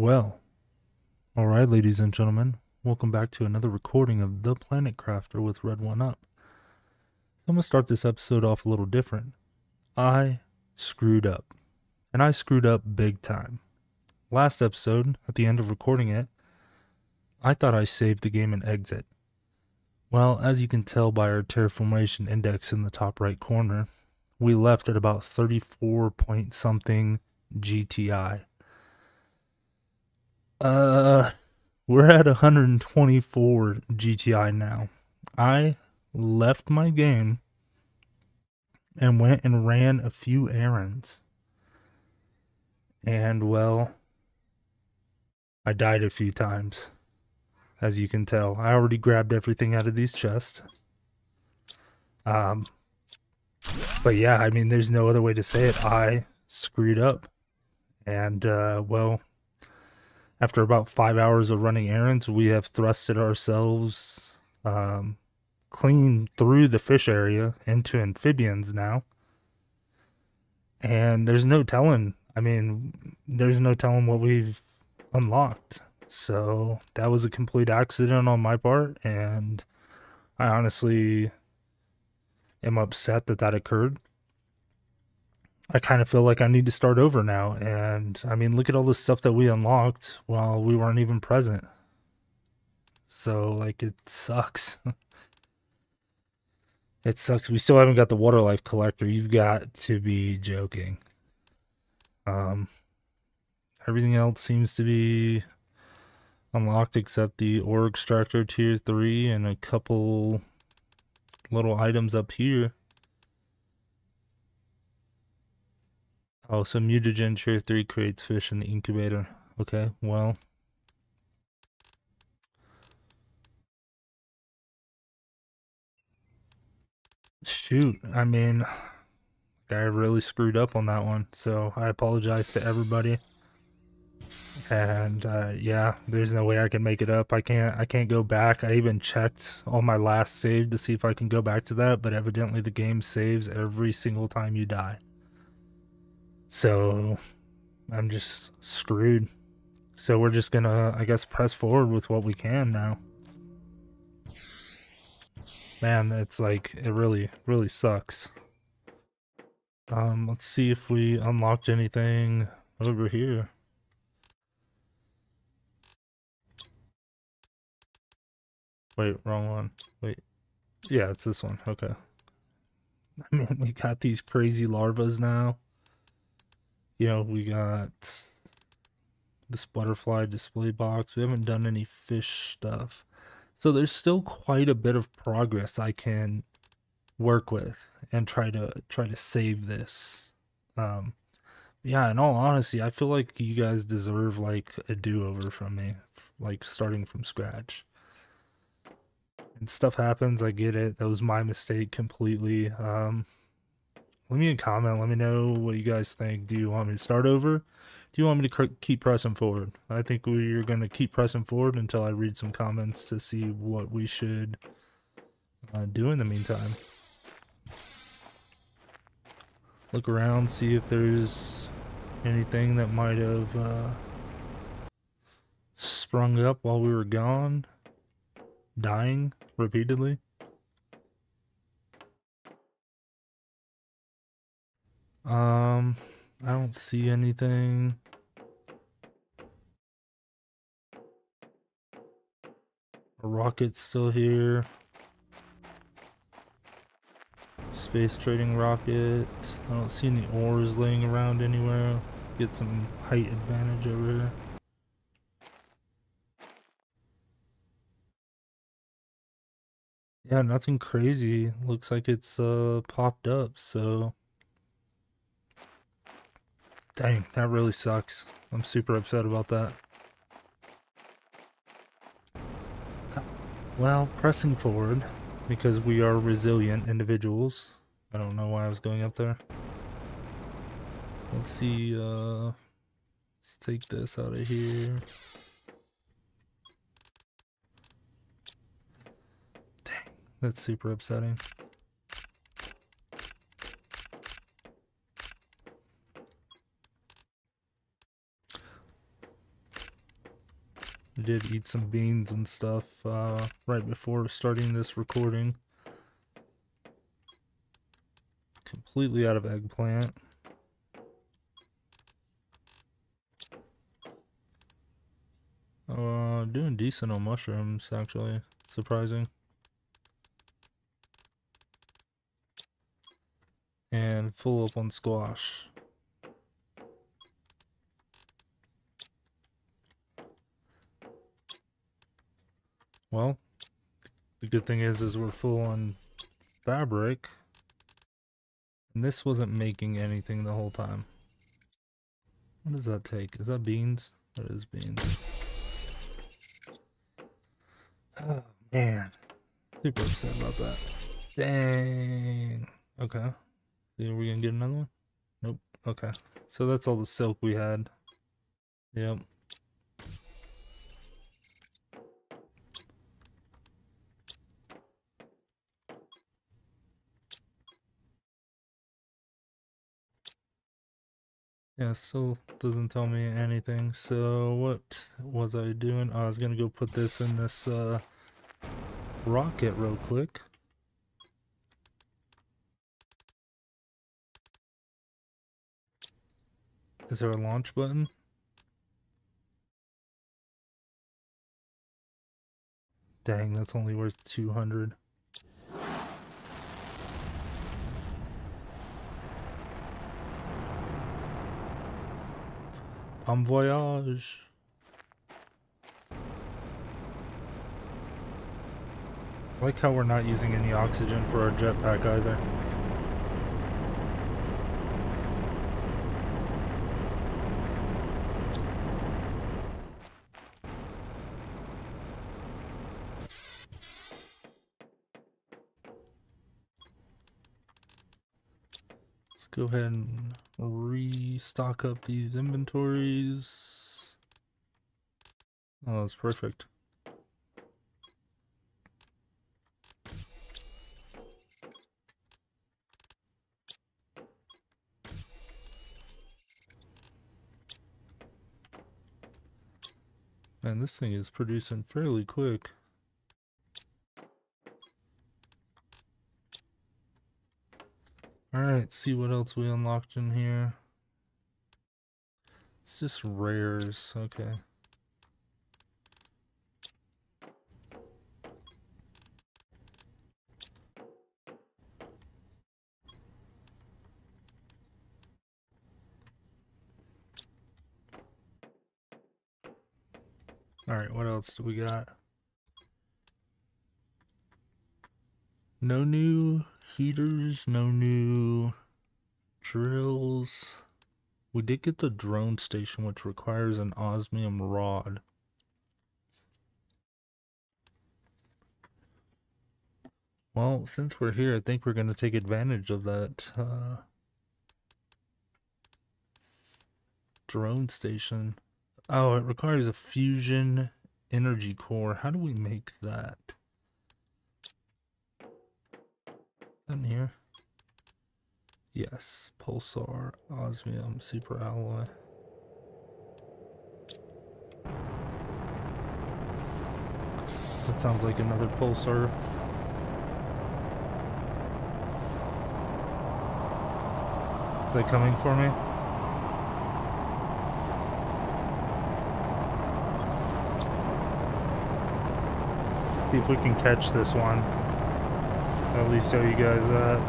Well, all right, ladies and gentlemen, welcome back to another recording of The Planet Crafter with Red One Up. I'm gonna start this episode off a little different. I screwed up, and I screwed up big time. Last episode, at the end of recording it, I thought I saved the game and exit. Well, as you can tell by our terraformation index in the top right corner, we left at about 34 point something GTI. Uh, we're at 124 GTI now. I left my game and went and ran a few errands. And well, I died a few times as you can tell. I already grabbed everything out of these chests. Um, but yeah, I mean, there's no other way to say it. I screwed up. And, uh, well, after about five hours of running errands, we have thrusted ourselves um, clean through the fish area into amphibians now. And there's no telling. I mean, there's no telling what we've unlocked. So that was a complete accident on my part, and I honestly am upset that that occurred. I kind of feel like I need to start over now. And I mean, look at all the stuff that we unlocked while we weren't even present. So, like, it sucks. it sucks. We still haven't got the water life collector. You've got to be joking. Um, everything else seems to be unlocked except the ore extractor tier 3 and a couple little items up here. Oh, so mutagen tier 3 creates fish in the incubator. Okay, well. Shoot, I mean, I really screwed up on that one, so I apologize to everybody and uh, yeah, there's no way I can make it up. I can't. I can't go back. I even checked on my last save to see if I can go back to that, but evidently the game saves every single time you die. So I'm just screwed. So we're just gonna, I guess, press forward with what we can now. Man, it's like it really, really sucks. Um, let's see if we unlocked anything over here. Wait, wrong one. Wait. Yeah, it's this one. Okay. I mean, we got these crazy larvas now. You know, we got this butterfly display box. We haven't done any fish stuff. So there's still quite a bit of progress I can work with and try to try to save this. Um yeah, in all honesty, I feel like you guys deserve like a do-over from me, like starting from scratch and stuff happens. I get it. That was my mistake completely. Um, leave me a comment. Let me know what you guys think. Do you want me to start over? Do you want me to keep pressing forward? I think we're going to keep pressing forward until I read some comments to see what we should uh, do in the meantime. Look around, see if there's anything that might have uh, sprung up while we were gone dying repeatedly. Um, I don't see anything. A rocket's still here. Space trading rocket. I don't see any ores laying around anywhere. Get some height advantage over here. Yeah, nothing crazy. Looks like it's uh popped up, so Dang, that really sucks. I'm super upset about that. Well, pressing forward, because we are resilient individuals. I don't know why I was going up there. Let's see, uh, let's take this out of here. Dang, that's super upsetting. Did eat some beans and stuff uh, right before starting this recording. Completely out of eggplant. Uh, doing decent on mushrooms, actually. Surprising. And full up on squash. Well, the good thing is, is we're full on fabric. And this wasn't making anything the whole time. What does that take? Is that beans? That is beans. Oh, man. Super upset about that. Dang. Okay. See, are we gonna get another one? Nope. Okay. So that's all the silk we had. Yep. Yeah, still doesn't tell me anything. So what was I doing? I was gonna go put this in this uh, rocket real quick. Is there a launch button? Dang, that's only worth 200. Voyage. I like how we're not using any oxygen for our jetpack either. Go ahead and restock up these inventories. Oh, that's perfect. Man, this thing is producing fairly quick. Alright, see what else we unlocked in here. It's just rares, okay. Alright, what else do we got? No new heaters, no new drills. We did get the drone station, which requires an osmium rod. Well, since we're here, I think we're going to take advantage of that uh, drone station. Oh, it requires a fusion energy core. How do we make that? In here? Yes, pulsar, osmium, super alloy. That sounds like another pulsar. Are they coming for me? See if we can catch this one at least show you guys that.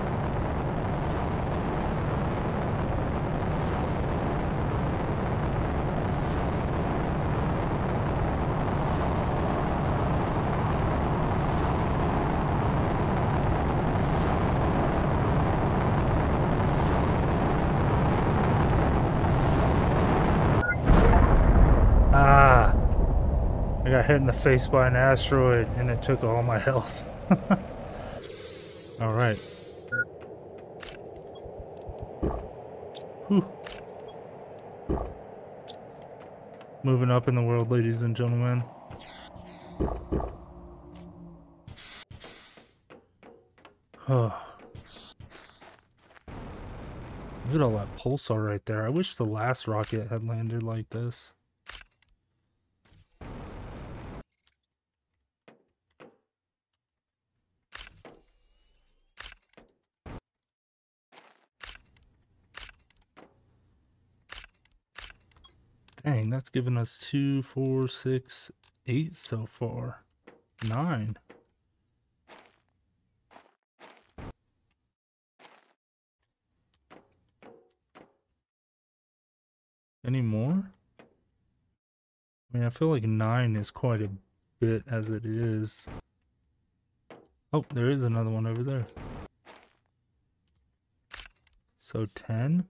Ah, I got hit in the face by an asteroid and it took all my health. All right. Whew. Moving up in the world, ladies and gentlemen. Look at all that pulsar right there. I wish the last rocket had landed like this. Dang, that's given us two, four, six, eight so far. Nine. Any more? I mean, I feel like nine is quite a bit as it is. Oh, there is another one over there. So 10?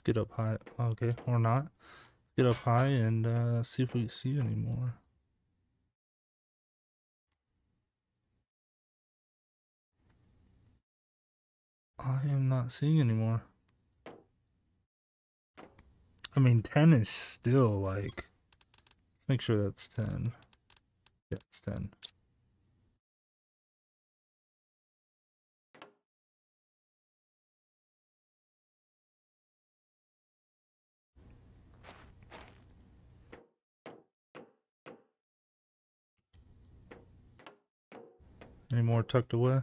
Let's get up high. Okay, or not. Let's get up high and uh, see if we see any more. I am not seeing anymore. I mean, 10 is still like. Let's make sure that's 10. Yeah, it's 10. Any more tucked away?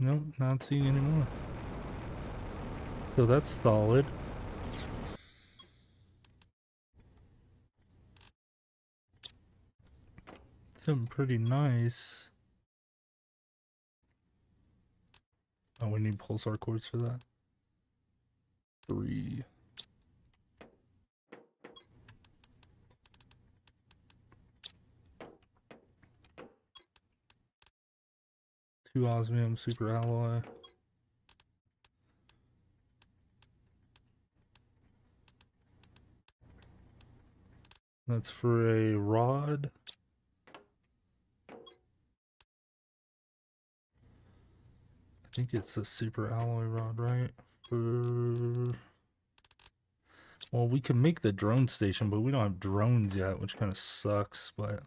Nope, not seeing any more. So that's solid. Something pretty nice. Oh, we need pulsar quartz for that. Three. Two osmium super alloy. That's for a rod. Think it's a super alloy rod, right? For well, we can make the drone station, but we don't have drones yet, which kind of sucks, but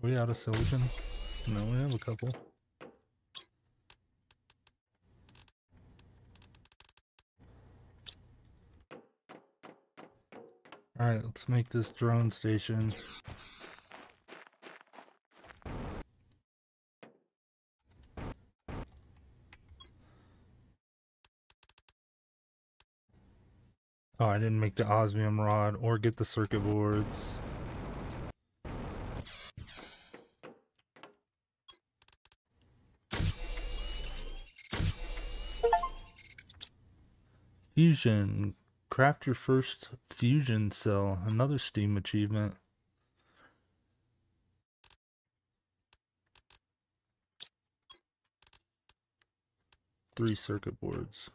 Are we out of silicon? No, we have a couple. Alright, let's make this drone station. Oh, I didn't make the osmium rod or get the circuit boards. Fusion. Craft your first fusion cell. Another Steam achievement. Three circuit boards.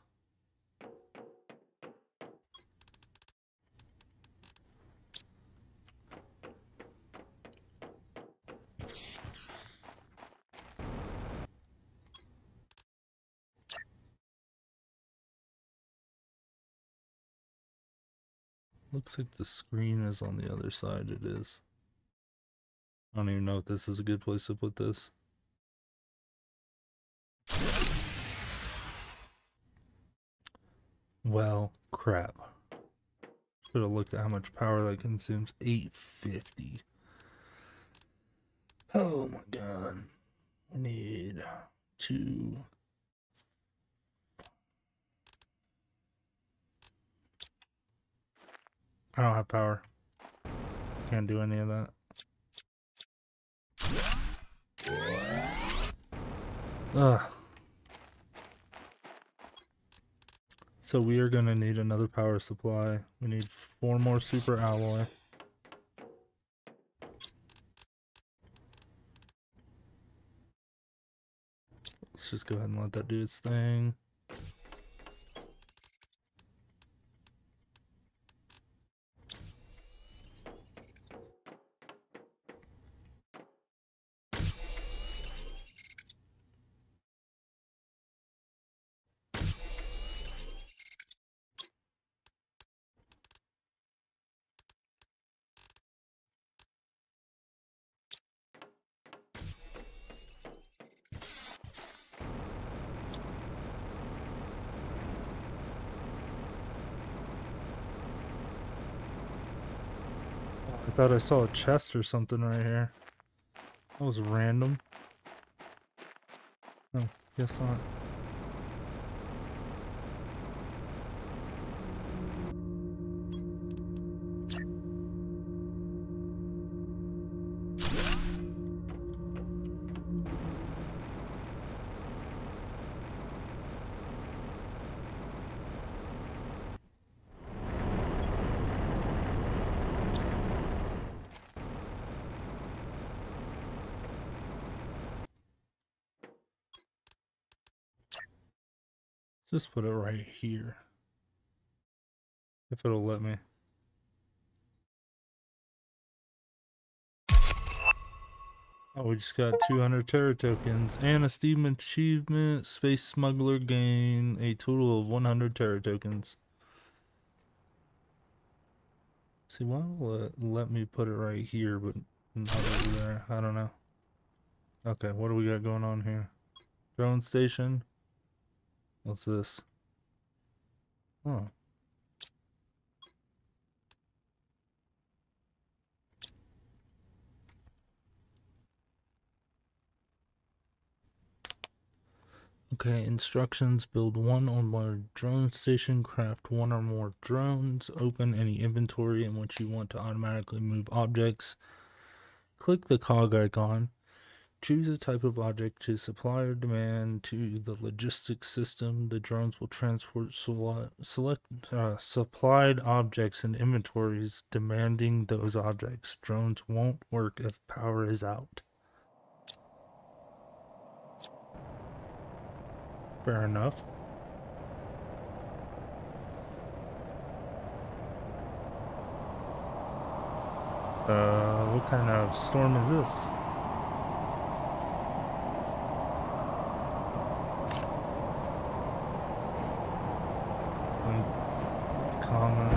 Looks like the screen is on the other side. It is. I don't even know if this is a good place to put this. Well, crap. Should have looked at how much power that consumes. 850. Oh my god. I need two I don't have power. Can't do any of that. Ugh. So we are going to need another power supply. We need four more super alloy. Let's just go ahead and let that do its thing. thought I saw a chest or something right here. That was random. Guess not. Just put it right here. If it'll let me. Oh, we just got 200 Terra tokens and a Steam achievement. Space Smuggler gain a total of 100 Terra tokens. See, why will it let me put it right here, but not over there? I don't know. Okay, what do we got going on here? Drone station. What's this? Oh. Okay, instructions build one or more drone station, craft one or more drones, open any inventory in which you want to automatically move objects. Click the cog icon Choose a type of object to supply or demand to the logistics system. The drones will transport select uh, supplied objects and inventories demanding those objects. Drones won't work if power is out. Fair enough. Uh, what kind of storm is this? common.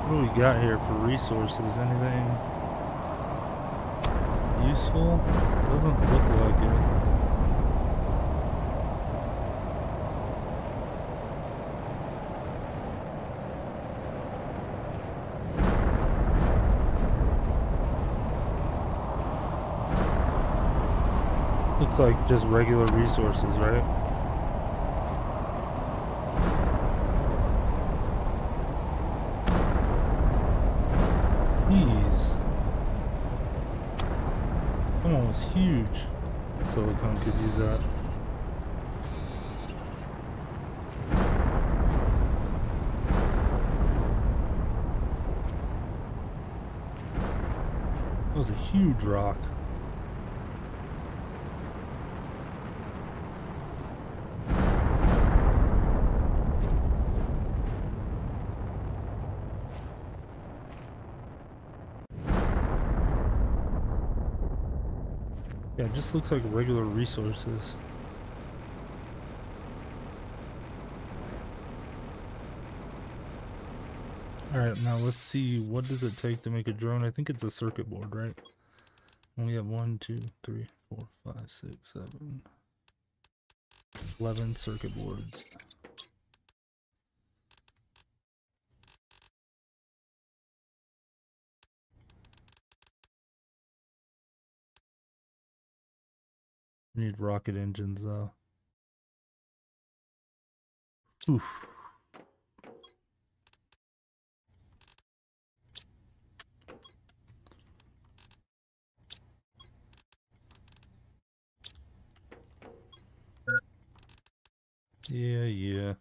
What do we got here for resources? Anything useful? Doesn't look like it. Looks like just regular resources, right? Jeez. That one was huge. Silicon could use that. That was a huge rock. Yeah, it just looks like regular resources. Alright, now let's see, what does it take to make a drone? I think it's a circuit board, right? And we have one, two, three, four, five, six, seven, eleven circuit boards. Need rocket engines though. Oof. Yeah, yeah.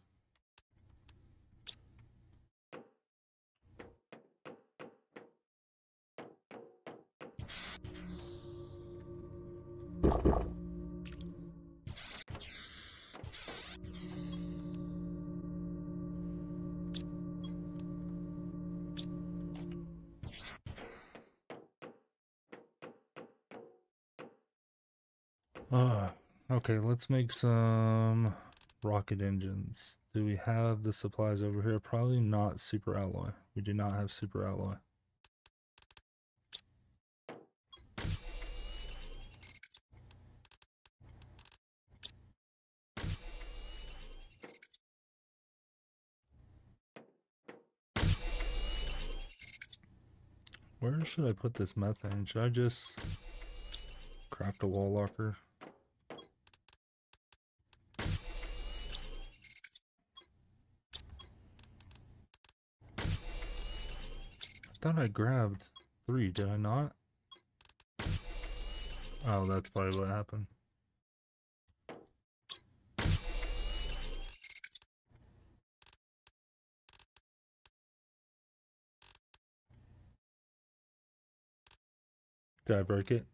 Okay, let's make some rocket engines. Do we have the supplies over here? Probably not super alloy. We do not have super alloy. Where should I put this methane? Should I just craft a wall locker? Thought I grabbed three, did I not? Oh, that's probably what happened. Did I break it?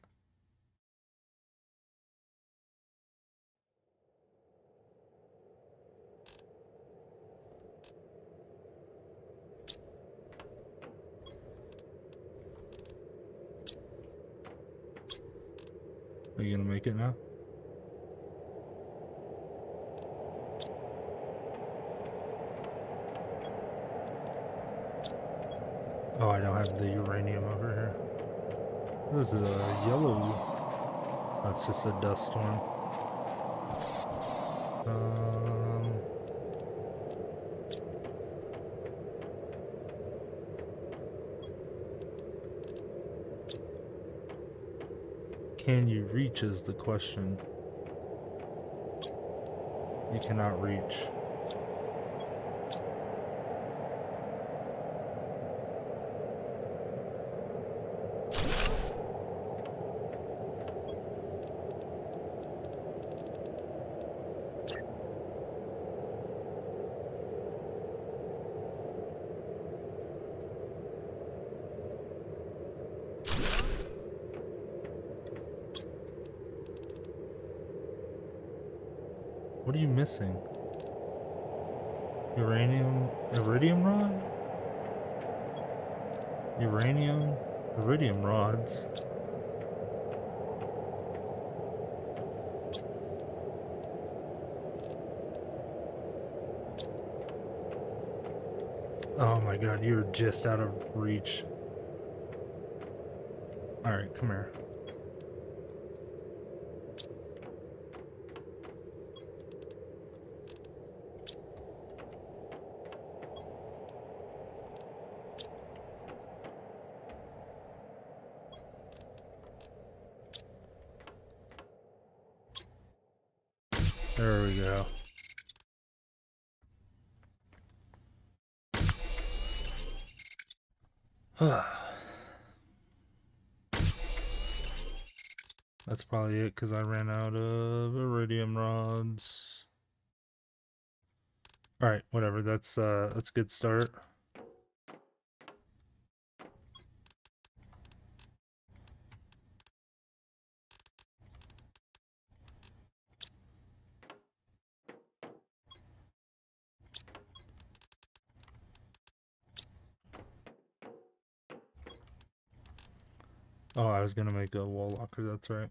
It now? Oh, I don't have the uranium over here. This is a yellow. That's just a dust storm. Um, can you reach is the question. You cannot reach. Missing? Uranium, iridium rod? Uranium, iridium rods. Oh my god, you're just out of reach. Alright, come here. There we go. That's probably it because I ran out of iridium rods. Alright, whatever. That's uh that's a good start. Oh, I was gonna make a wall locker, that's right.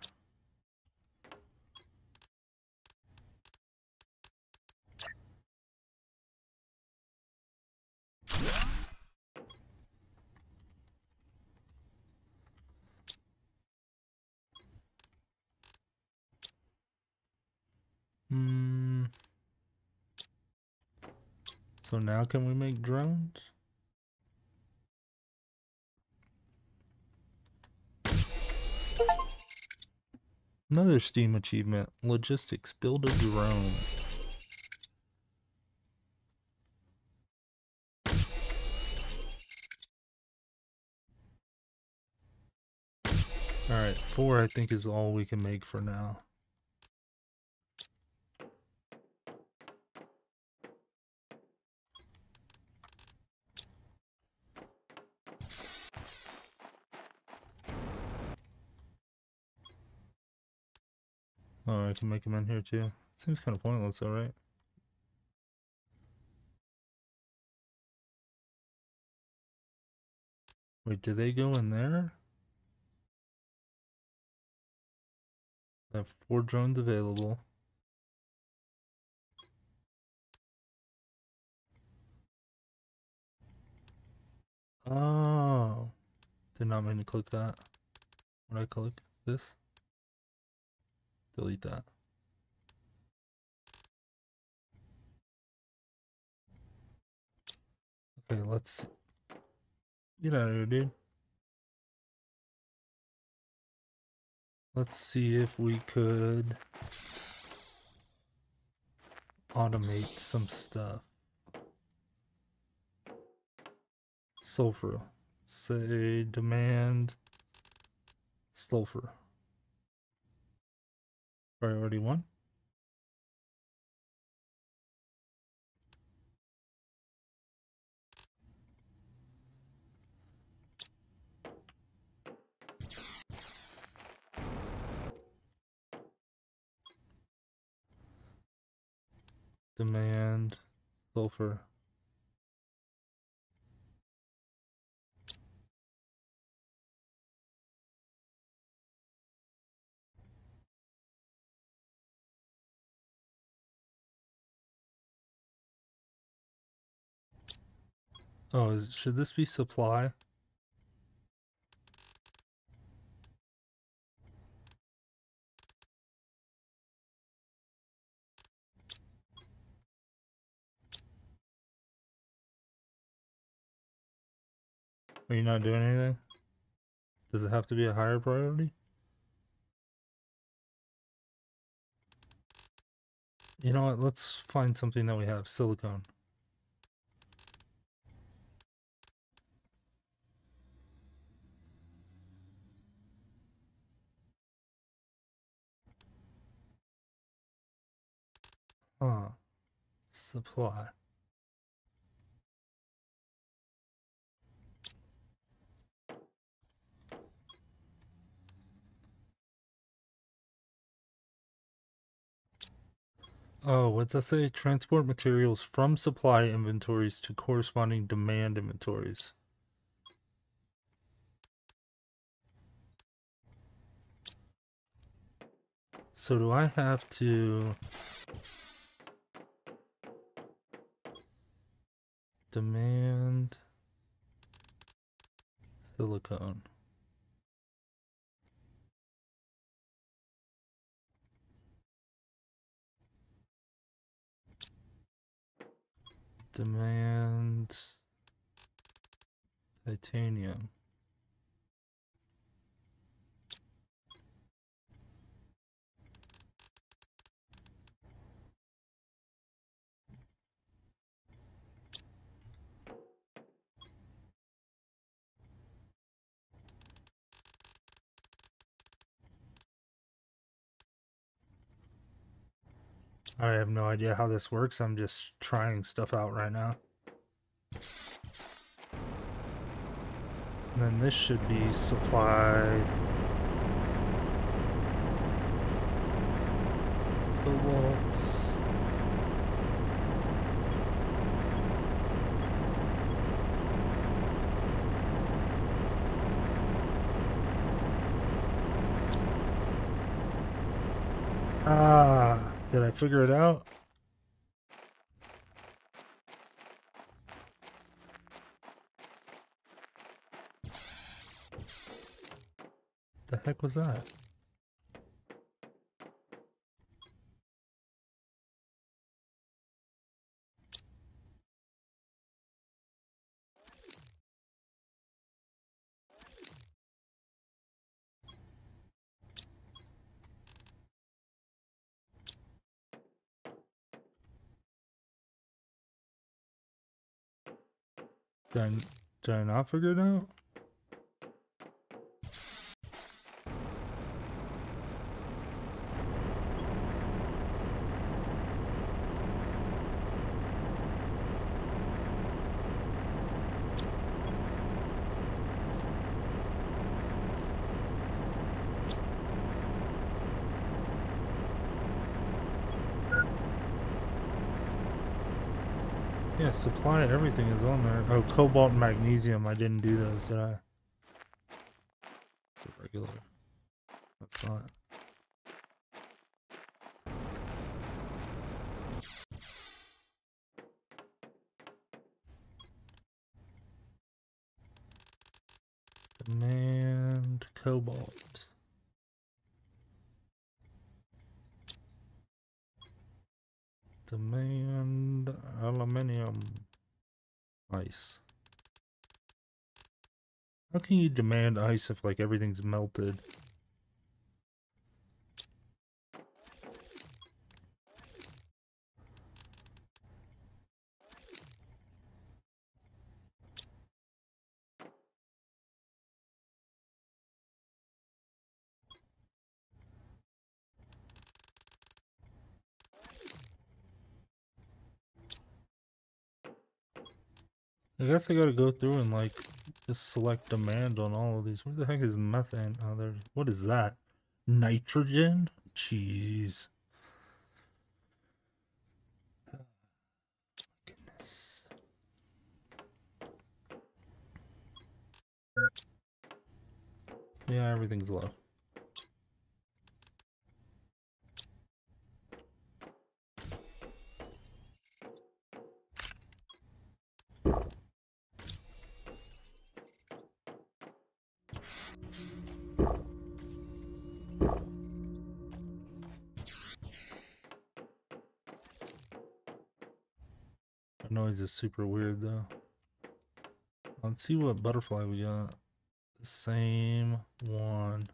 Now can we make drones? Another Steam achievement. Logistics. Build a drone. Alright, four I think is all we can make for now. Oh, I can make them in here too. Seems kind of pointless, alright. Wait, do they go in there? I have four drones available. Oh, did not mean to click that. Would I click this? delete that. Okay, let's get out of here, dude. Let's see if we could automate some stuff. Sulfur. Say demand sulfur. Priority one. Demand sulfur. Oh, is, should this be supply? Are you not doing anything? Does it have to be a higher priority? You know what? Let's find something that we have. Silicone. Huh. Supply. Oh, what's that say? Transport materials from supply inventories to corresponding demand inventories. So do I have to demand silicone? demands titanium. I have no idea how this works. I'm just trying stuff out right now. And then this should be supplied. Cobalt. Ah. Did I figure it out? The heck was that? Did I, I not figure it out? Supply everything is on there. Oh, cobalt and magnesium. I didn't do those, did I? The regular. That's not. Demand cobalt. Demand aluminium. Ice. How can you demand ice if like everything's melted? I guess I gotta go through and like just select demand on all of these. Where the heck is methane? Oh, there. What is that? Nitrogen? Jeez. Yeah, everything's low. Noise is super weird though. Let's see what butterfly we got. Same one.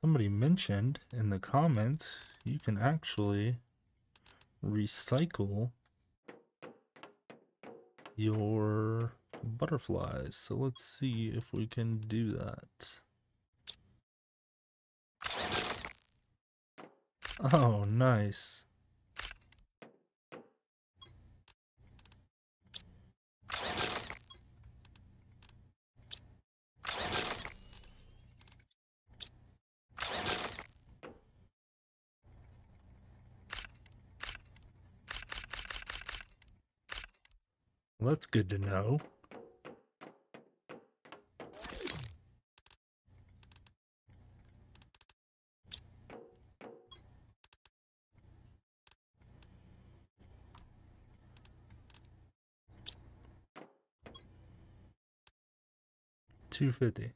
Somebody mentioned in the comments you can actually recycle your butterflies. So let's see if we can do that. Oh, nice. That's good to know. Two fifty.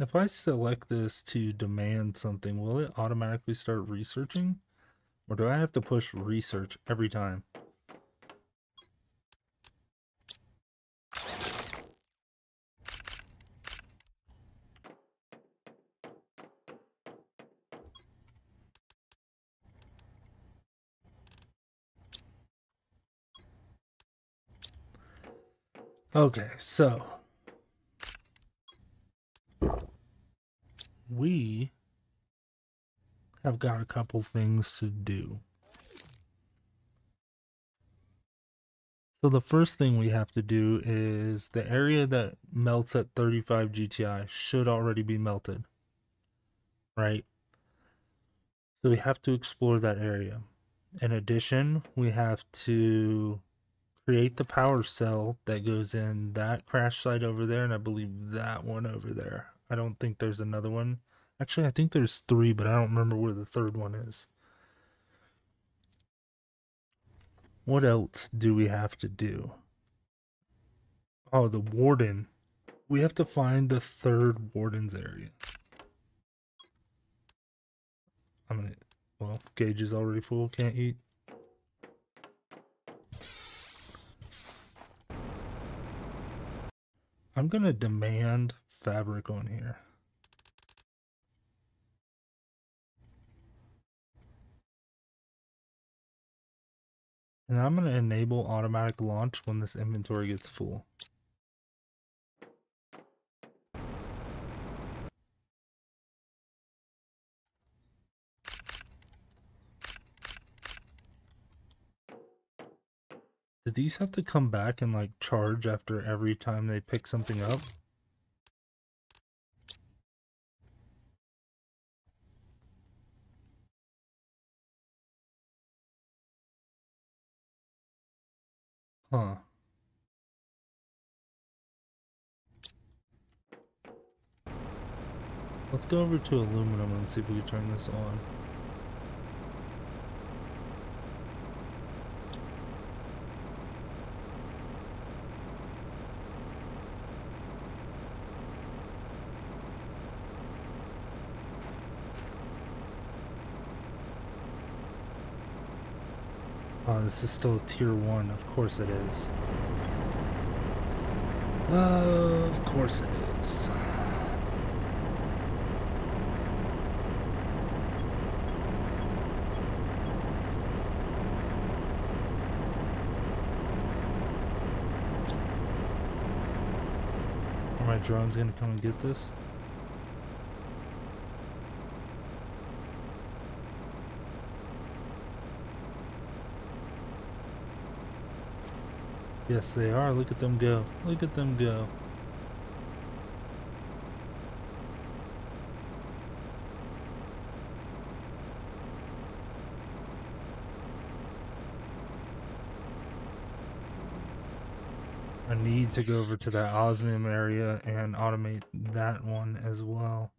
If I select this to demand something, will it automatically start researching? Or do I have to push research every time? Okay, so we have got a couple things to do. So the first thing we have to do is the area that melts at 35 GTI should already be melted, right? So we have to explore that area. In addition, we have to create the power cell that goes in that crash site over there, and I believe that one over there. I don't think there's another one. Actually, I think there's three, but I don't remember where the third one is. What else do we have to do? Oh, the warden. We have to find the third warden's area. I'm gonna, well, gauge is already full, can't eat. I'm gonna demand fabric on here. And I'm going to enable automatic launch when this inventory gets full. Do these have to come back and like charge after every time they pick something up? Huh. Let's go over to aluminum and see if we can turn this on. this is still tier 1. Of course it is. Uh, of course it is. Are my drones gonna come and get this? Yes, they are. Look at them go. Look at them go. I need to go over to that osmium area and automate that one as well.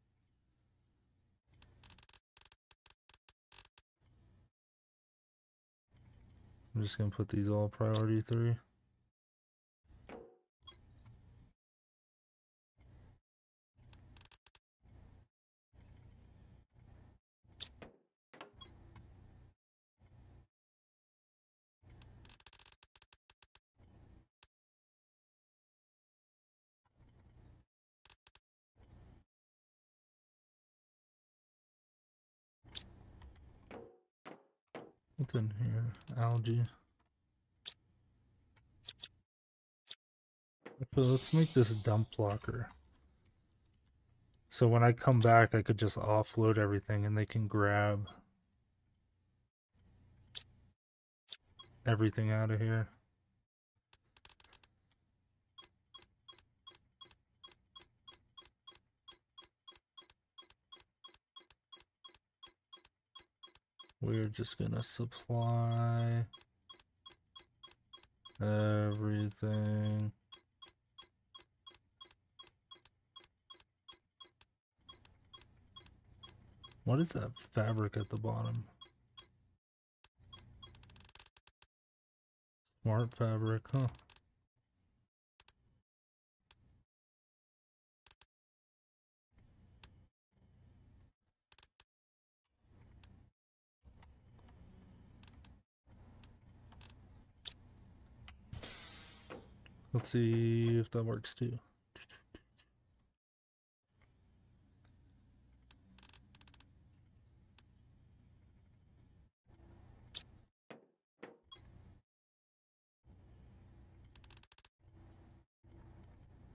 I'm just going to put these all priority 3. Here? Algae. Okay, let's make this dump locker. So when I come back, I could just offload everything and they can grab everything out of here. We're just gonna supply everything. What is that fabric at the bottom? Smart fabric, huh? Let's see if that works too.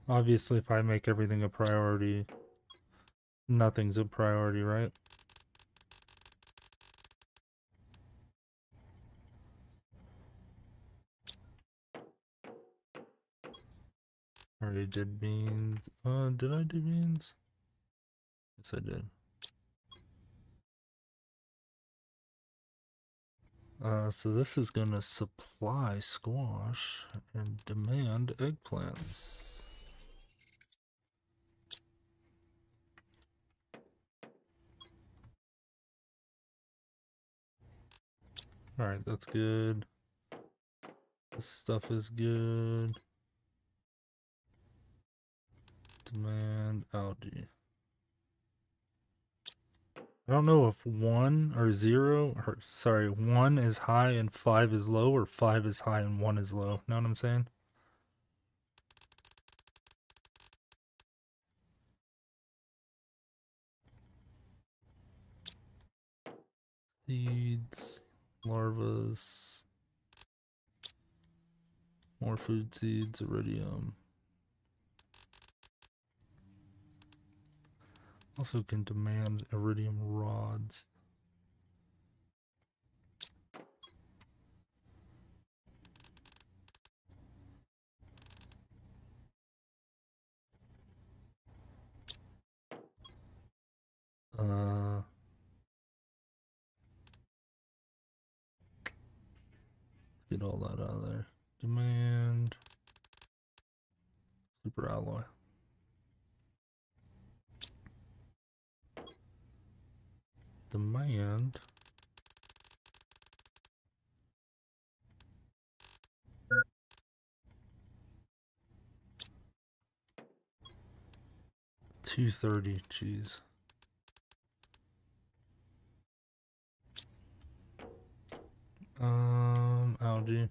Obviously, if I make everything a priority, nothing's a priority, right? Already did beans. Uh, did I do beans? Yes, I did. Uh, so this is gonna supply squash and demand eggplants. Alright, that's good. This stuff is good. Demand algae. I don't know if one or zero, or sorry, one is high and five is low, or five is high and one is low. Know what I'm saying? Seeds, larvas, more food seeds, iridium. Also can demand iridium rods. 230, jeez. Um, algae.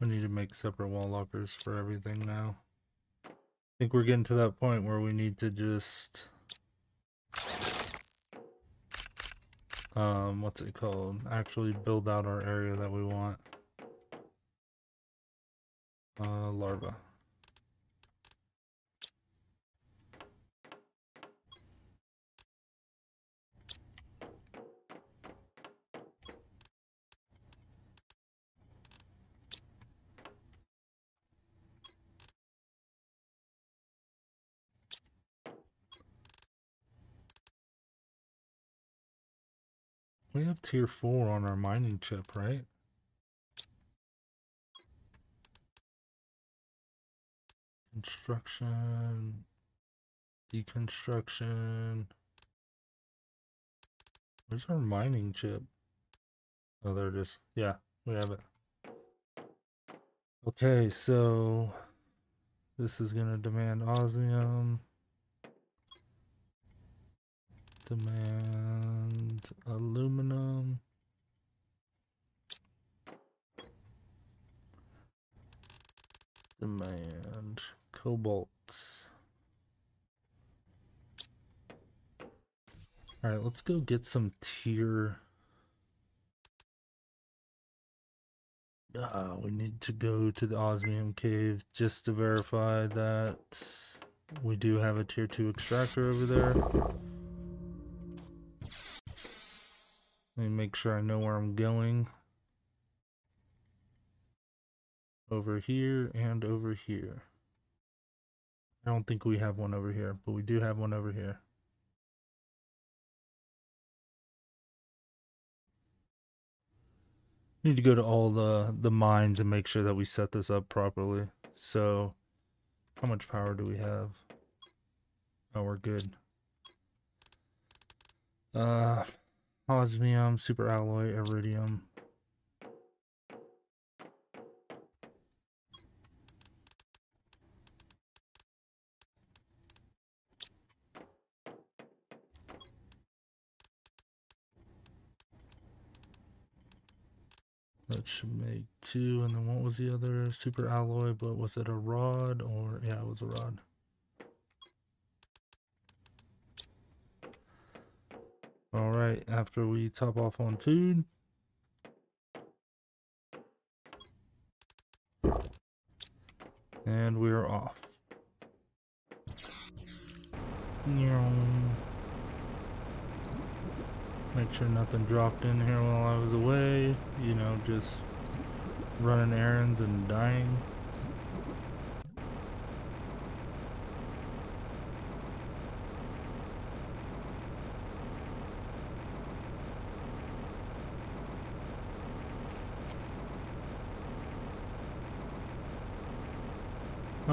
We need to make separate wall lockers for everything now think we're getting to that point where we need to just um what's it called? Actually build out our area that we want. Uh larva We have tier 4 on our mining chip, right? Construction, deconstruction. Where's our mining chip? Oh, there it is. Yeah, we have it. Okay, so this is going to demand osmium. Demand aluminum. Demand cobalt. All right, let's go get some tier. Uh, we need to go to the osmium cave just to verify that we do have a tier 2 extractor over there. Let me make sure I know where I'm going. Over here and over here. I don't think we have one over here, but we do have one over here. Need to go to all the, the mines and make sure that we set this up properly. So, how much power do we have? Oh, we're good. Uh, osmium, super alloy, iridium. That should make two, and then what was the other super alloy? But was it a rod or yeah, it was a rod. All right, after we top off on food. And we're off. Make sure nothing dropped in here while I was away. You know, just running errands and dying.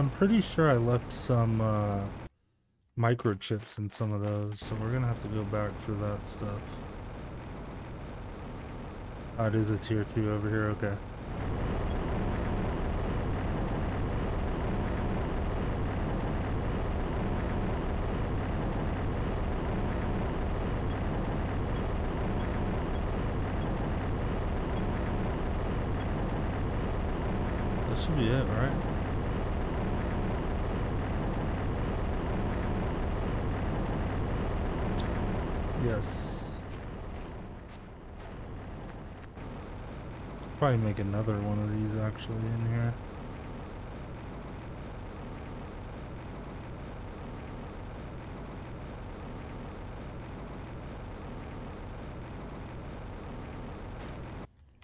I'm pretty sure I left some uh, microchips in some of those, so we're gonna have to go back for that stuff. Oh, it is a tier 2 over here, okay. Should be it, right? Yes. Probably make another one of these actually in here.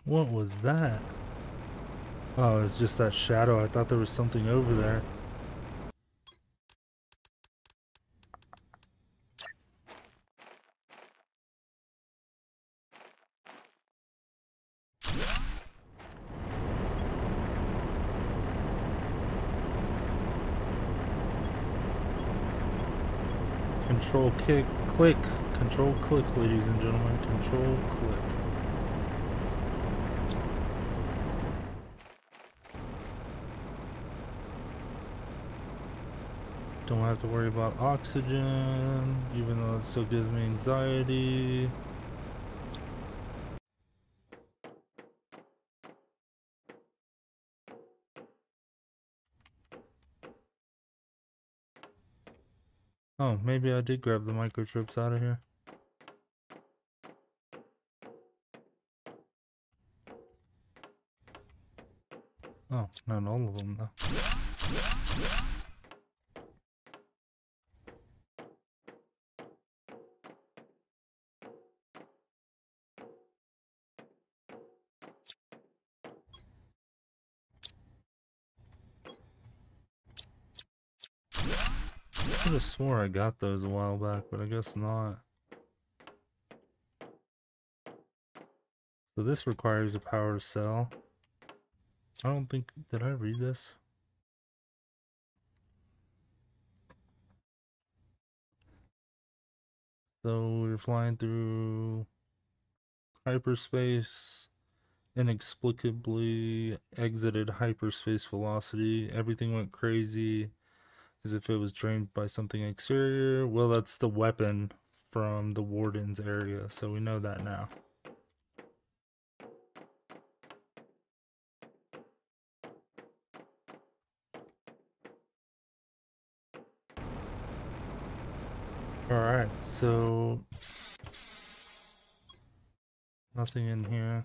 What was that? Oh, it's just that shadow. I thought there was something over there. Control kick, click. Control click, ladies and gentlemen. Control click. Don't have to worry about oxygen, even though it still gives me anxiety. Oh, maybe I did grab the microchips out of here. Oh, not all of them though. Swore I got those a while back, but I guess not. So this requires a power cell. I don't think, did I read this? So we're flying through hyperspace, inexplicably exited hyperspace velocity. Everything went crazy as if it was drained by something exterior. Well, that's the weapon from the warden's area, so we know that now. Alright, so... Nothing in here.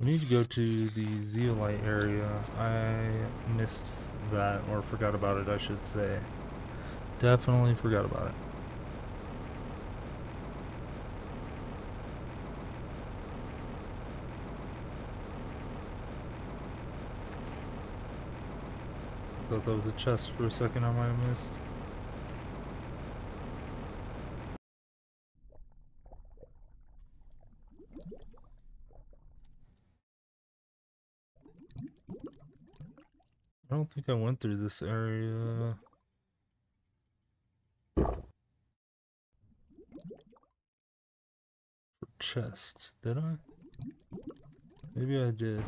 We need to go to the zeolite area. I missed that, or forgot about it, I should say. Definitely forgot about it. Thought that was a chest for a second I might have missed. I don't think I went through this area. For chests, did I? Maybe I did.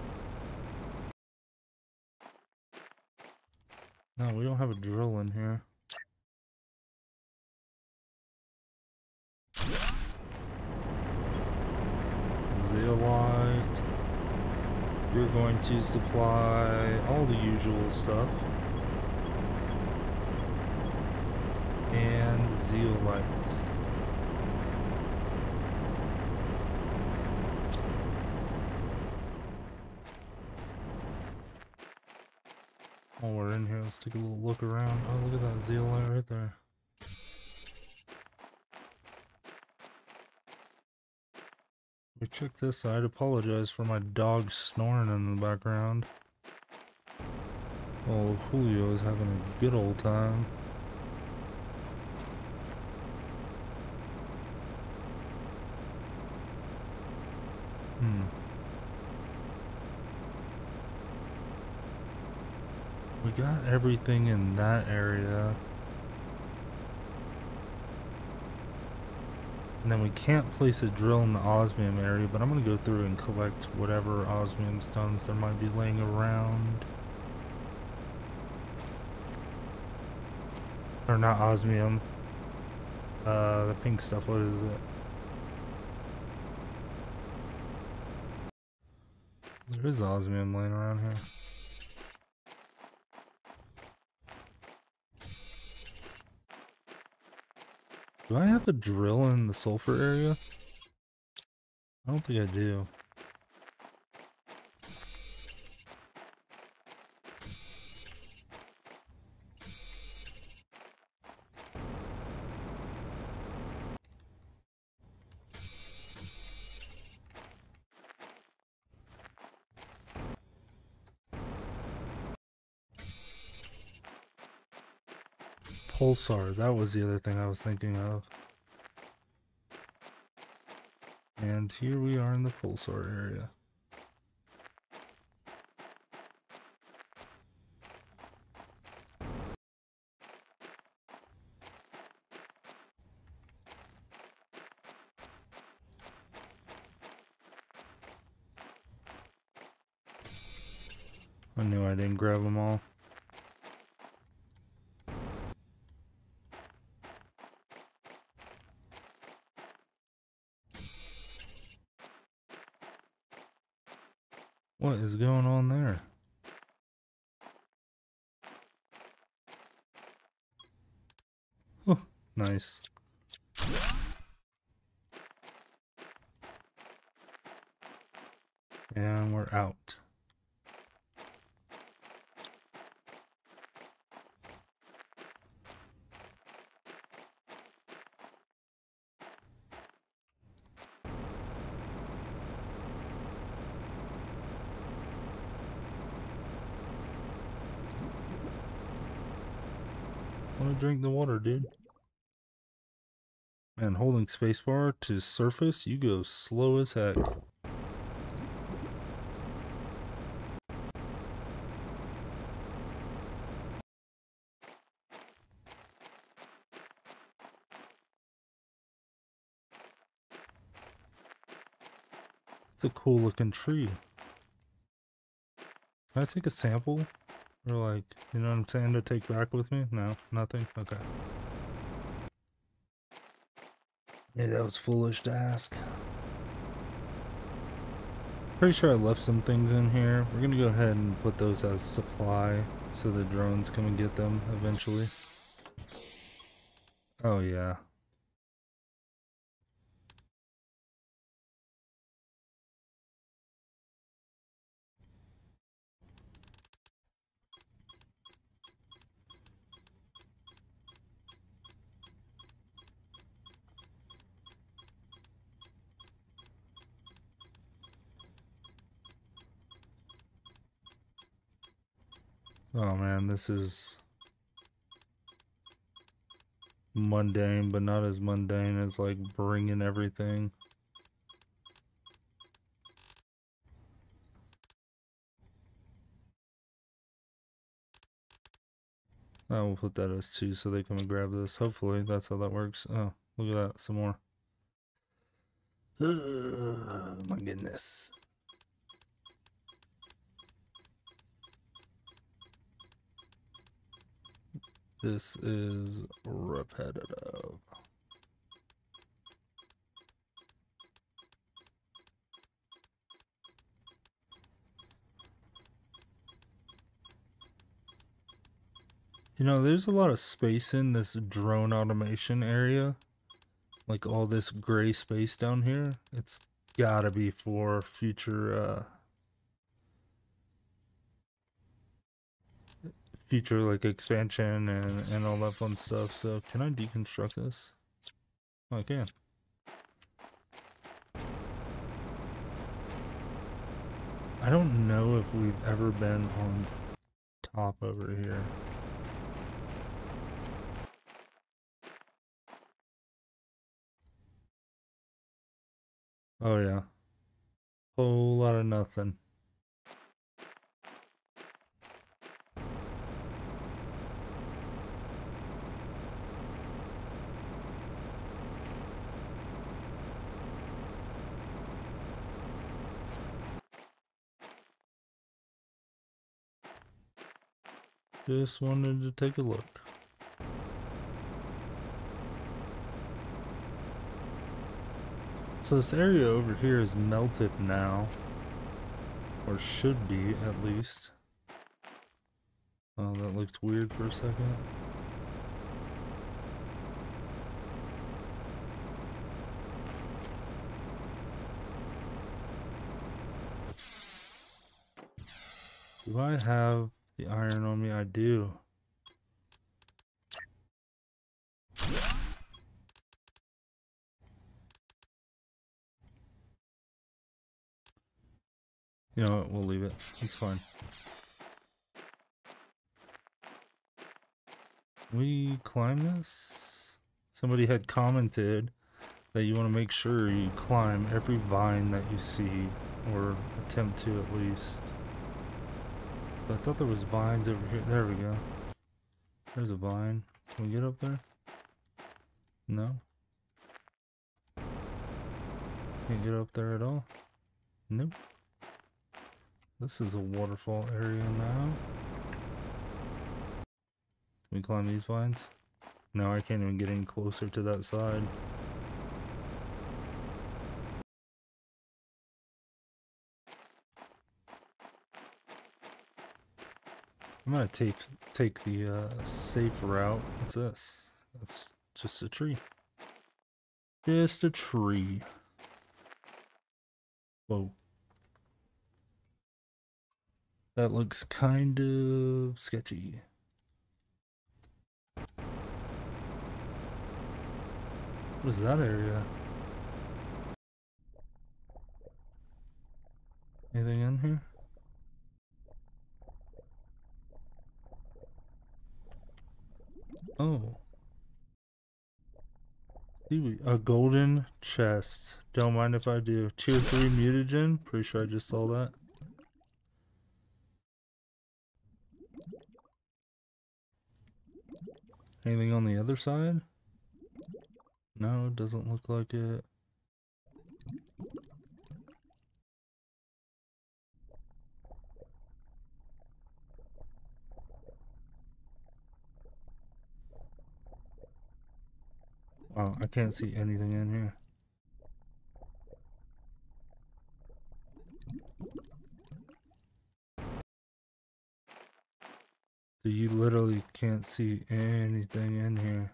No, we don't have a drill in here. Zeolite. You're going to supply all the usual stuff. And zeolite. While we're in here, let's take a little look around. Oh, look at that zeolite right there. Check this. I'd apologize for my dog snoring in the background. Oh, Julio is having a good old time. Hmm. We got everything in that area. And then we can't place a drill in the osmium area, but I'm going to go through and collect whatever osmium stones there might be laying around. Or not osmium. Uh, the pink stuff, what is it? There is osmium laying around here. Do I have a drill in the sulfur area? I don't think I do. Pulsar, that was the other thing I was thinking of. And here we are in the Pulsar area. I knew I didn't grab them all. What is going on there? Oh, nice. And we're out. Want to drink the water, dude. And holding spacebar to surface, you go slow as heck. It's a cool looking tree. Can I take a sample? Or like, you know what I'm saying, to take back with me? No, nothing? Okay. Maybe that was foolish to ask. Pretty sure I left some things in here. We're gonna go ahead and put those as supply so the drones come and get them eventually. Oh yeah. Oh man, this is mundane, but not as mundane as like bringing everything. I will put that as two so they come and grab this. Hopefully that's how that works. Oh, look at that, some more. Ugh, oh, my goodness. This is repetitive. You know, there's a lot of space in this drone automation area. Like all this gray space down here. It's gotta be for future uh, future like expansion and, and all that fun stuff. So can I deconstruct this? Oh, I can. I don't know if we've ever been on top over here. Oh yeah. Whole lot of nothing. Just wanted to take a look. So this area over here is melted now. Or should be, at least. Oh, that looked weird for a second. Do I have the iron on me, I do. You know what, we'll leave it. It's fine. We climb this? Somebody had commented that you want to make sure you climb every vine that you see, or attempt to at least. I thought there was vines over here. There we go. There's a vine. Can we get up there? No. Can't get up there at all? Nope. This is a waterfall area now. Can we climb these vines? No, I can't even get any closer to that side. I'm gonna take take the uh, safe route. What's this? That's just a tree. Just a tree. Whoa. That looks kind of sketchy. What is that area? Anything in here? Oh. A golden chest. Don't mind if I do. Tier 3 mutagen. Pretty sure I just saw that. Anything on the other side? No, doesn't look like it. Wow, I can't see anything in here. So you literally can't see anything in here.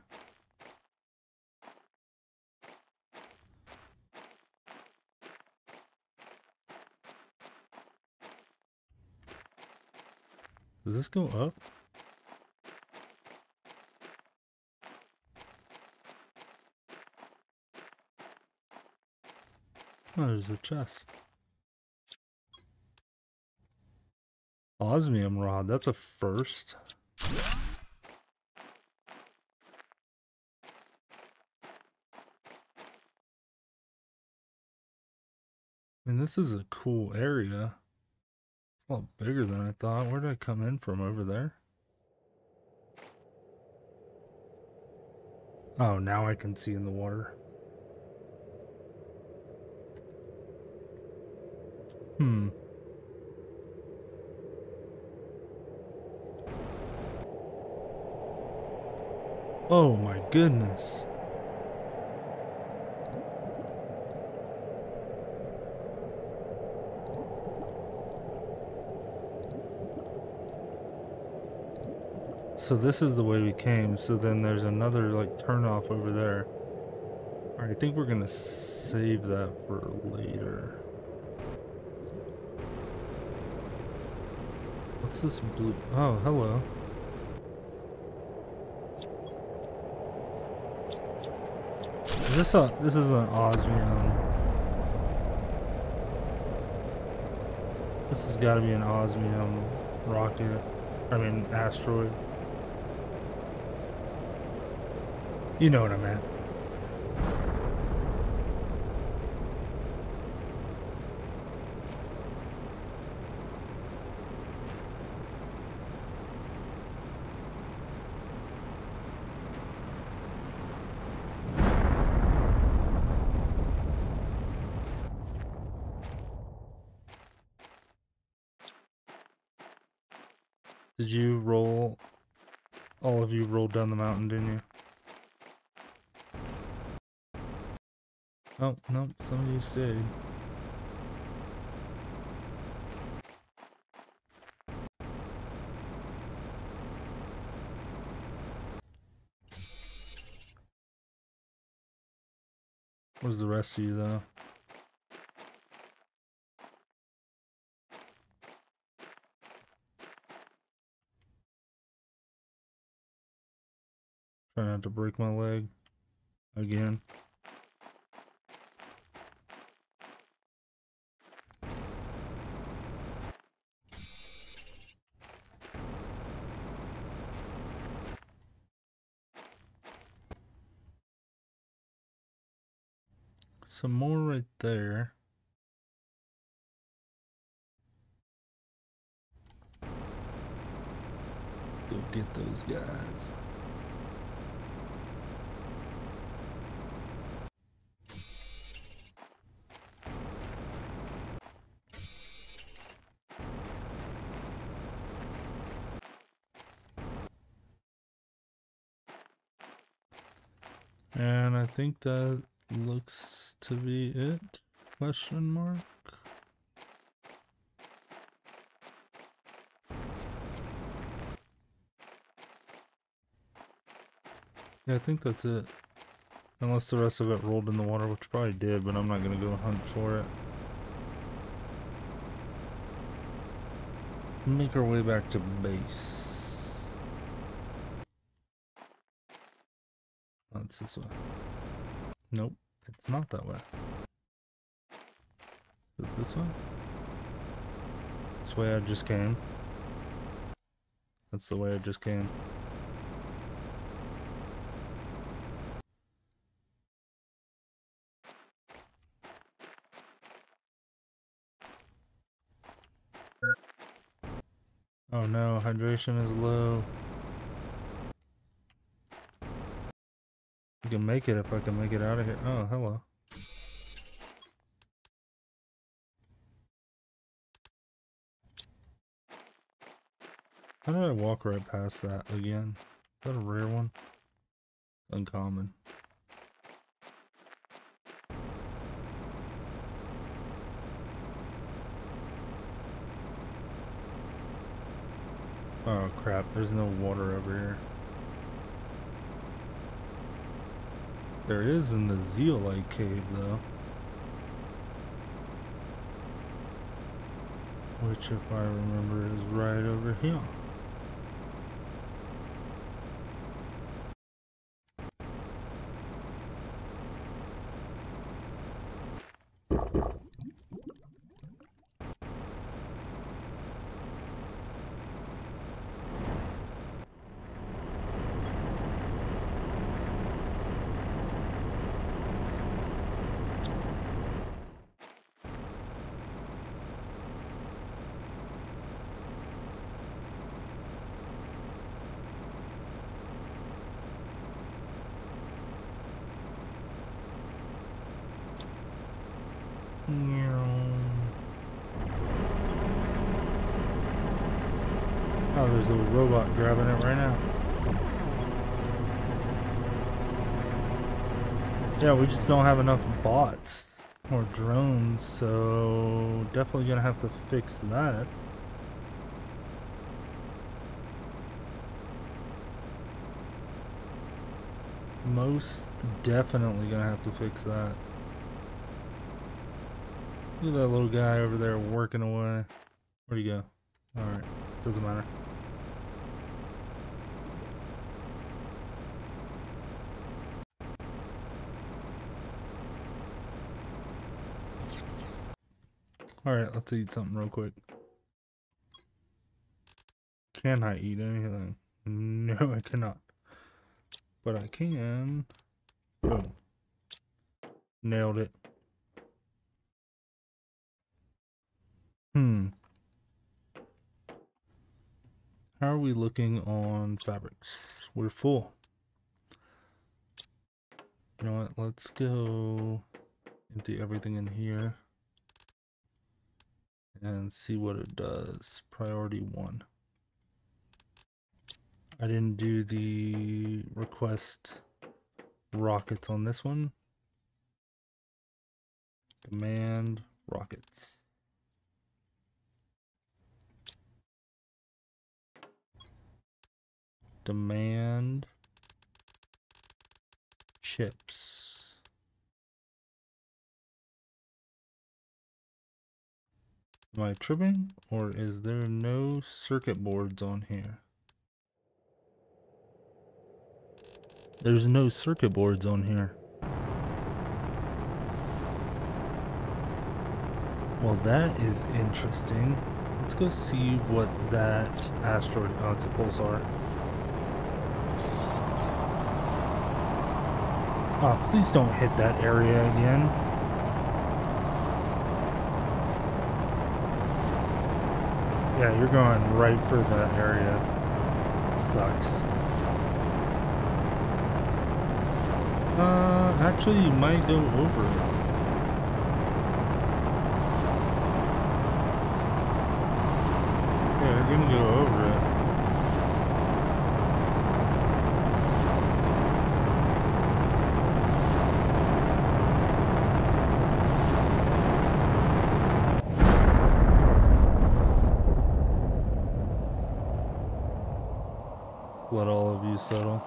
Does this go up? Oh, there's a chest. Osmium rod, that's a first. I mean, this is a cool area. It's a lot bigger than I thought. Where did I come in from over there? Oh, now I can see in the water. Hmm. Oh my goodness. So this is the way we came. So then there's another like turn off over there. Alright, I think we're gonna save that for later. What's this blue? Oh, hello. Is this a this is an osmium. This has got to be an osmium rocket. I mean asteroid. You know what I meant. Did you roll? All of you rolled down the mountain, didn't you? Oh, no, some of you stayed. Where's the rest of you, though? Try not to break my leg again. Some more right there. Go get those guys. And I think that looks to be it? Question mark? Yeah, I think that's it. Unless the rest of it rolled in the water, which probably did, but I'm not gonna go hunt for it. Make our way back to base. Oh, it's this way. Nope, it's not that way. Is it this way? This way I just came. That's the way I just came. Oh no, hydration is low. Can make it if I can make it out of here. Oh, hello. How did I walk right past that again? Is that a rare one? Uncommon. Oh crap, there's no water over here. There is in the zeolite cave though. Which if I remember is right over here. Oh, there's a robot grabbing it right now. Yeah, we just don't have enough bots or drones, so definitely gonna have to fix that. Most definitely gonna have to fix that. Look at that little guy over there working away. Where'd he go? Alright, doesn't matter. Alright, let's eat something real quick. Can I eat anything? No, I cannot. But I can. Boom. Nailed it. Hmm. How are we looking on fabrics? We're full. You know what? Let's go empty everything in here and see what it does. Priority one. I didn't do the request rockets on this one. Command rockets. Demand chips. Am I tripping? Or is there no circuit boards on here? There's no circuit boards on here. Well, that is interesting. Let's go see what that asteroid... Oh, it's a pulsar. Oh, please don't hit that area again. Yeah, you're going right for that area. It sucks. Uh, actually, you might go over let all of you settle.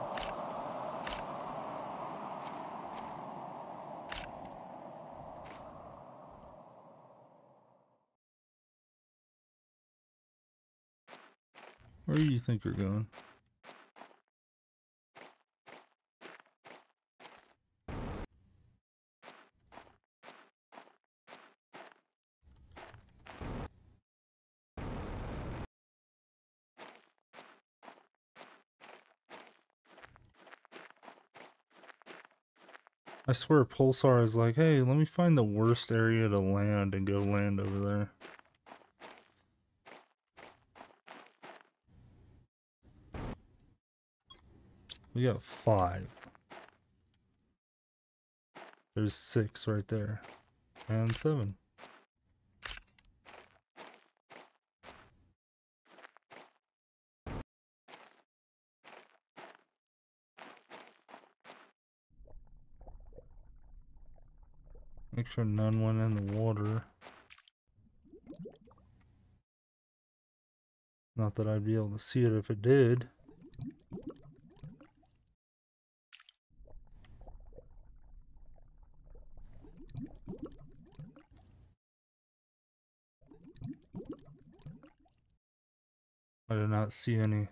Where do you think you're going? Swear Pulsar is like, hey, let me find the worst area to land and go land over there. We got five. There's six right there. And seven. Sure none went in the water. Not that I'd be able to see it if it did. I did not see any.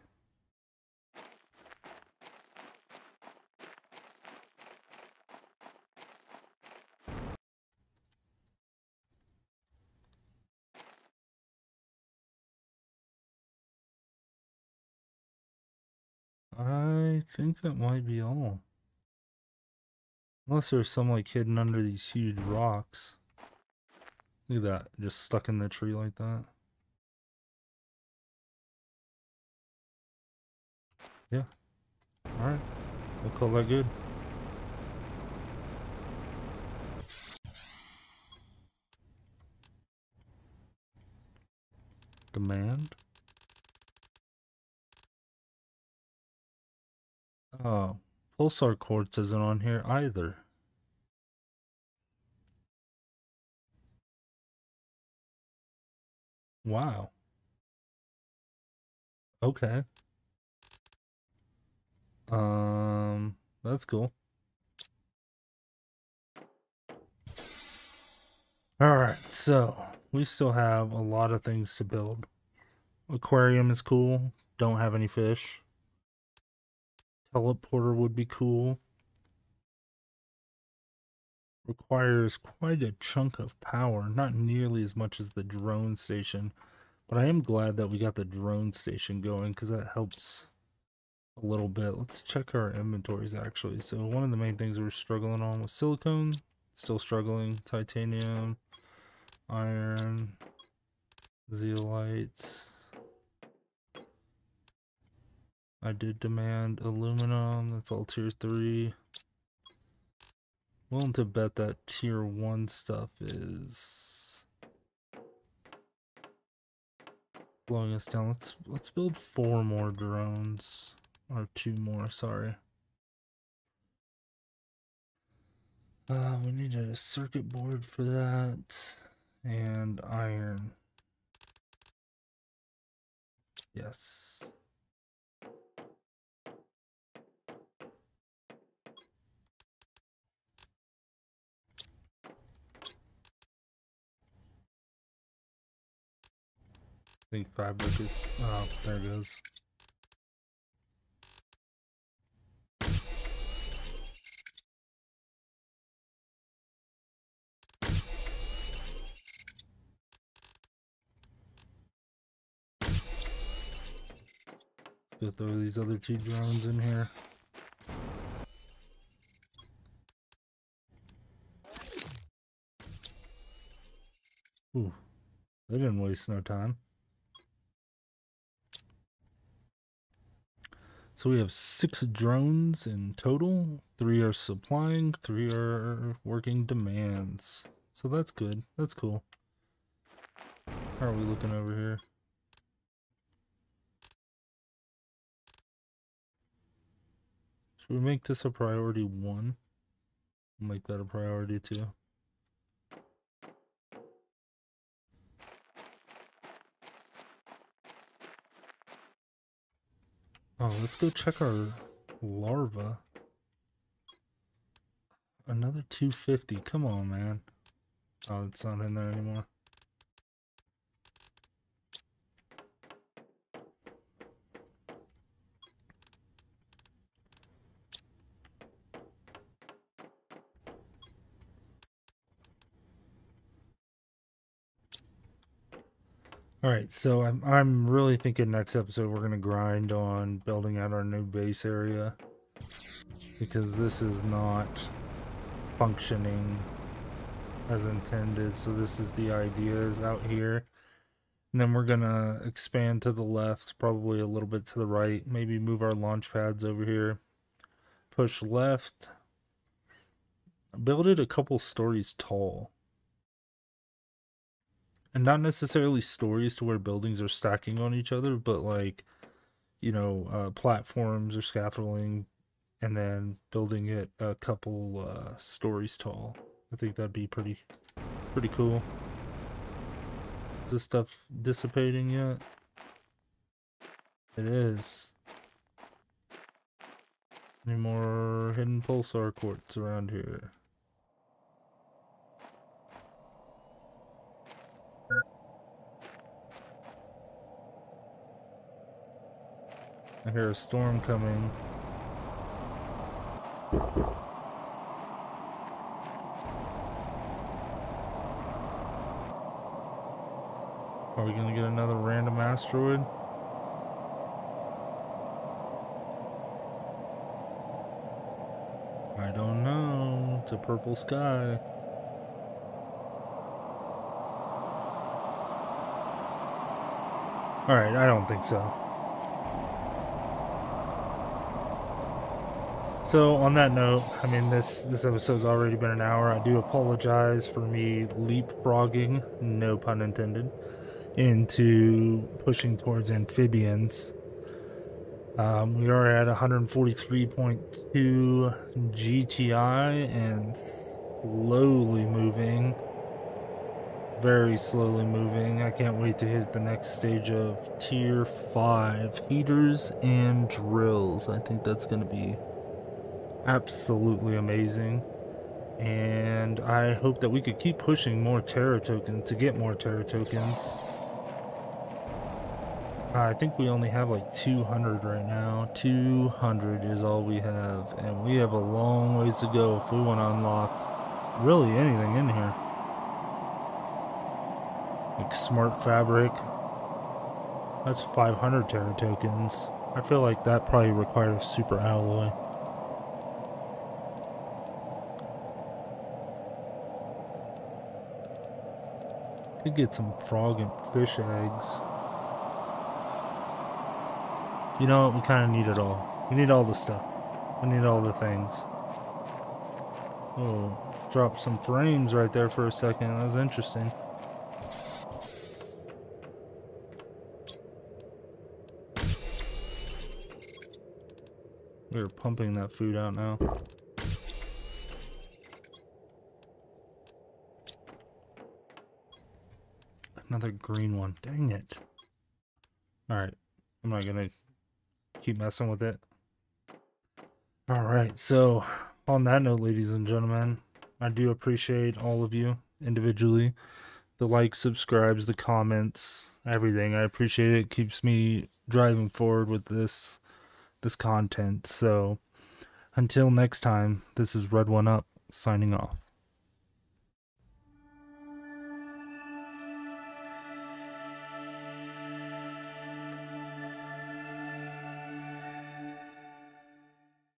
I think that might be all. Unless there's some like hidden under these huge rocks. Look at that, just stuck in the tree like that. Yeah. Alright. We'll call that good. Demand? Oh, Pulsar Quartz isn't on here either. Wow. Okay. Um, that's cool. Alright, so we still have a lot of things to build. Aquarium is cool. Don't have any fish. Teleporter would be cool. Requires quite a chunk of power, not nearly as much as the drone station. But I am glad that we got the drone station going because that helps a little bit. Let's check our inventories actually. So one of the main things we are struggling on was silicone. Still struggling. Titanium, iron, zeolite. I did demand aluminum. That's all tier 3. Willing to bet that tier 1 stuff is slowing us down. Let's let's build four more drones. Or two more, sorry. Uh, we needed a circuit board for that. And iron. Yes. Think five is, oh, there it goes. Go throw these other two drones in here. Ooh, they didn't waste no time. So we have six drones in total. Three are supplying, three are working demands. So that's good. That's cool. How are we looking over here? Should we make this a priority one? Make that a priority two. Oh, let's go check our larva. Another 250. Come on, man. Oh, it's not in there anymore. All right, so I'm I'm really thinking next episode we're gonna grind on building out our new base area because this is not functioning as intended. So this is the ideas out here. And then we're gonna expand to the left, probably a little bit to the right, maybe move our launch pads over here. Push left. Build it a couple stories tall and not necessarily stories to where buildings are stacking on each other, but like, you know, uh, platforms or scaffolding, and then building it a couple uh, stories tall. I think that'd be pretty, pretty cool. Is this stuff dissipating yet? It is. Any more hidden pulsar quartz around here? I hear a storm coming. Are we gonna get another random asteroid? I don't know. It's a purple sky. Alright, I don't think so. So on that note, I mean this this episode's already been an hour. I do apologize for me leapfrogging, no pun intended, into pushing towards amphibians. Um, we are at 143.2 GTI and slowly moving. Very slowly moving. I can't wait to hit the next stage of tier 5 heaters and drills. I think that's going to be absolutely amazing. And I hope that we could keep pushing more Terra tokens to get more Terra tokens. I think we only have like 200 right now. 200 is all we have. And we have a long ways to go if we want to unlock really anything in here. Like smart fabric. That's 500 Terra tokens. I feel like that probably requires super alloy. Could get some frog and fish eggs. You know what? We kind of need it all. We need all the stuff. We need all the things. Oh, drop some frames right there for a second. That was interesting. We're pumping that food out now. Another green one. Dang it. Alright. I'm not going to keep messing with it. Alright. So, on that note, ladies and gentlemen, I do appreciate all of you individually. The likes, subscribes, the comments, everything. I appreciate it. it keeps me driving forward with this this content. So, until next time, this is Red One Up signing off.